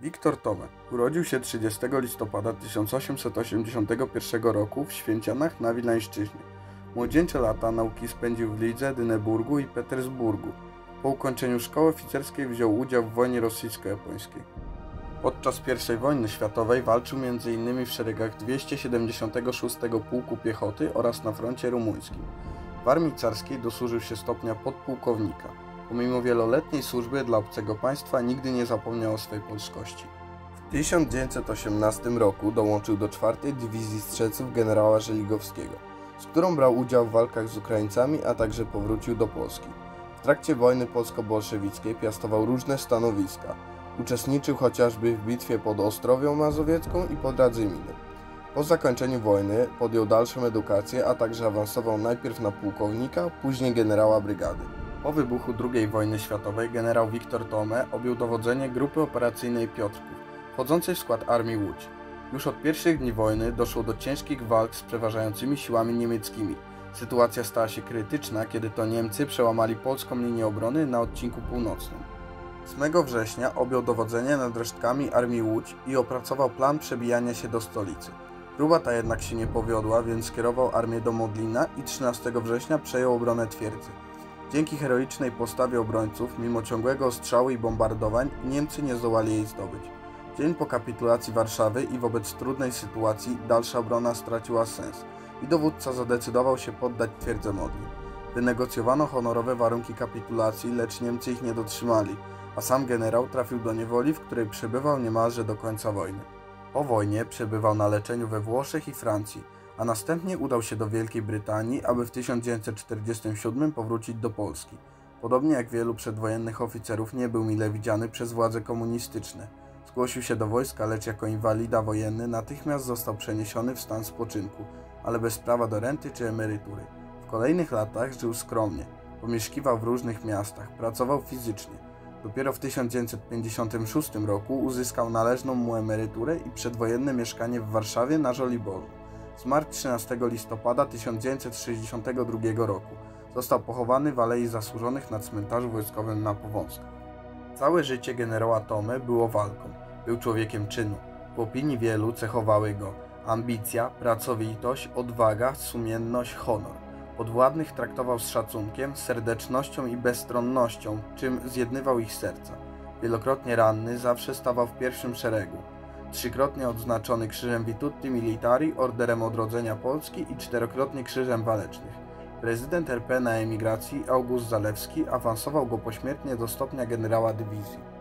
Wiktor Tome urodził się 30 listopada 1881 roku w Święcianach na Wileńszczyźnie. Młodzieńcze lata nauki spędził w Lidze, Dyneburgu i Petersburgu. Po ukończeniu szkoły oficerskiej wziął udział w wojnie rosyjsko-japońskiej. Podczas I wojny światowej walczył m.in. w szeregach 276 Pułku Piechoty oraz na froncie rumuńskim. W armii carskiej dosłużył się stopnia podpułkownika. Pomimo wieloletniej służby dla obcego państwa nigdy nie zapomniał o swej polskości. W 1918 roku dołączył do 4 Dywizji Strzelców generała Żeligowskiego, z którą brał udział w walkach z Ukraińcami, a także powrócił do Polski. W trakcie wojny polsko-bolszewickiej piastował różne stanowiska. Uczestniczył chociażby w bitwie pod Ostrowią Mazowiecką i pod Radzyminem. Po zakończeniu wojny podjął dalszą edukację, a także awansował najpierw na pułkownika, później generała brygady. Po wybuchu II wojny światowej generał Wiktor Tome objął dowodzenie grupy operacyjnej Piotrków, wchodzącej w skład Armii Łódź. Już od pierwszych dni wojny doszło do ciężkich walk z przeważającymi siłami niemieckimi. Sytuacja stała się krytyczna, kiedy to Niemcy przełamali polską linię obrony na odcinku północnym. 8 września objął dowodzenie nad resztkami Armii Łódź i opracował plan przebijania się do stolicy. Próba ta jednak się nie powiodła, więc skierował armię do Modlina i 13 września przejął obronę twierdzy. Dzięki heroicznej postawie obrońców, mimo ciągłego ostrzału i bombardowań, Niemcy nie zdołali jej zdobyć. Dzień po kapitulacji Warszawy i wobec trudnej sytuacji dalsza obrona straciła sens i dowódca zadecydował się poddać twierdzę Modlin. Wynegocjowano honorowe warunki kapitulacji, lecz Niemcy ich nie dotrzymali, a sam generał trafił do niewoli, w której przebywał niemalże do końca wojny. Po wojnie przebywał na leczeniu we Włoszech i Francji, a następnie udał się do Wielkiej Brytanii, aby w 1947 powrócić do Polski. Podobnie jak wielu przedwojennych oficerów nie był mile widziany przez władze komunistyczne. Zgłosił się do wojska, lecz jako inwalida wojenny natychmiast został przeniesiony w stan spoczynku, ale bez prawa do renty czy emerytury. W kolejnych latach żył skromnie, pomieszkiwał w różnych miastach, pracował fizycznie. Dopiero w 1956 roku uzyskał należną mu emeryturę i przedwojenne mieszkanie w Warszawie na Żoliborzu. Zmarł 13 listopada 1962 roku. Został pochowany w Alei Zasłużonych na cmentarzu wojskowym na Powązkach. Całe życie generała Tome było walką. Był człowiekiem czynu. W opinii wielu cechowały go ambicja, pracowitość, odwaga, sumienność, honor. Podwładnych traktował z szacunkiem, serdecznością i bezstronnością, czym zjednywał ich serca. Wielokrotnie ranny, zawsze stawał w pierwszym szeregu. Trzykrotnie odznaczony krzyżem Vitutti Militari, Orderem Odrodzenia Polski i czterokrotnie krzyżem walecznych. Prezydent RP na emigracji August Zalewski awansował go pośmiertnie do stopnia generała dywizji.